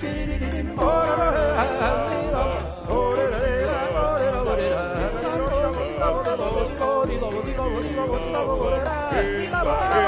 Hey, hey.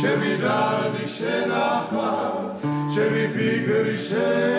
ჩემი დარდი შენ ახლა ჩემი ფიქრი შენ